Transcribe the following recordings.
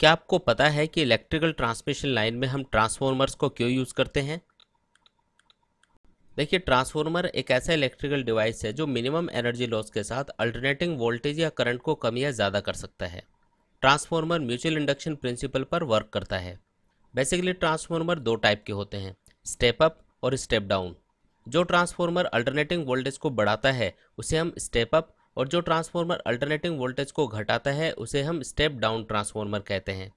क्या आपको पता है कि इलेक्ट्रिकल ट्रांसमिशन लाइन में हम ट्रांसफॉर्मर्स को क्यों यूज़ करते हैं? देखिए ट्रांसफॉर्मर एक ऐसा इलेक्ट्रिकल डिवाइस है जो मिनिमम एनर्जी लॉस के साथ अल्टरनेटिंग वोल्टेज या करंट को कम या ज़्यादा कर सकता है। ट्रांसफॉर्मर म्यूचुअल इंडक्शन प्रिंसिपल पर वर्क करता है। बेसिकली ट्रांसफॉर्मर दो टाइप के होते हैं स्टेप अप और स्टेप डाउन जो ट्रांसफॉर्मर अल्टरनेटिंग वोल्टेज को बढ़ाता है, उसे हम स्टेप अप और जो ट्रांसफॉर्मर अल्टरनेटिंग वोल्टेज को घटाता है, उसे हम स्टेप डाउन ट्रांसफॉर्मर कहते हैं।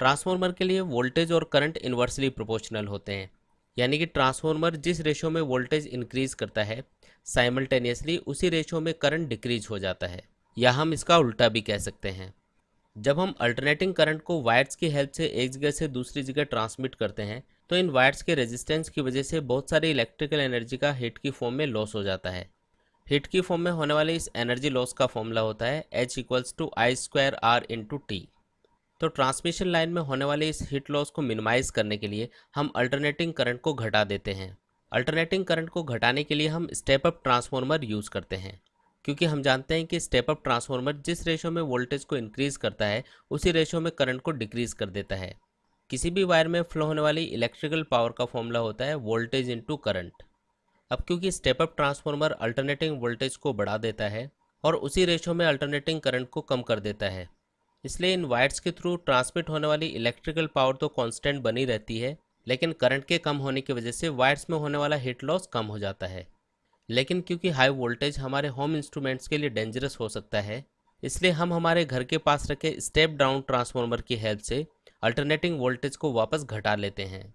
ट्रांसफॉर्मर के लिए वोल्टेज और करंट इन्वर्सली प्रोपोर्शनल होते हैं। यानी कि ट्रांसफॉर्मर जिस रेशो में वोल्टेज इंक्रीज करता है साइमल्टेनियसली उसी रेशो में करंट डिक्रीज हो जाता है। या हम इसका उल्टा भी कह सकते हैं। जब हम अल्टरनेटिंग करंट को वायर्स की हेल्प से एक जगह से दूसरी जगह ट्रांसमिट करते हैं तो इन वायर्स के रेजिस्टेंस की वजह से बहुत सारी इलेक्ट्रिकल एनर्जी का हीट की फॉर्म में लॉस हो जाता है। हीट की फॉर्म में होने वाले इस एनर्जी लॉस का फॉर्मूला होता है H equals to I square R into T तो ट्रांसमिशन लाइन में होने वाले इस हीट लॉस को मिनिमाइज करने के लिए हम अल्टरनेटिंग करंट को घटा देते हैं। अल्टरनेटिंग करंट को घटाने के लिए हम स्टेप अप ट्रांसफॉर्मर यूज़ करते हैं। क्योंकि हम जानते हैं कि स्टेप अप ट्रांसफॉर्मर जिस रेशो में वोल्टेज को इंक्रीज करता है, उसी रेशो में करंट को डिक्रीज कर देता है। किसी भी वायर में फ्लो होने वाली इलेक्ट्रिकल पावर का फॉर्मूला होता है वोल्टेज इंटू करंट अब क्योंकि step up transformer alternating voltage को बढ़ा देता है और उसी रेशो में अल्टरनेटिंग करंट को कम कर देता है, इसलिए इन वायर्स के थ्रू ट्रांसमिट होने वाली इलेक्ट्रिकल पावर तो कांस्टेंट बनी रहती है, लेकिन करंट के कम होने की वजह से वायर्स में होने वाला हीट लॉस कम हो जाता है। लेकिन क्योंकि हाई वोल्टेज हमारे होम इंस्ट्रूमेंट्स के लिए डेंजरस हो सकता है, इसलिए हम हमारे घर के पास रखे स्टेप डाउन ट्रांसफॉर्मर की हेल्प से अल्टरनेटिंग वोल्टेज को वापस घटा लेते हैं।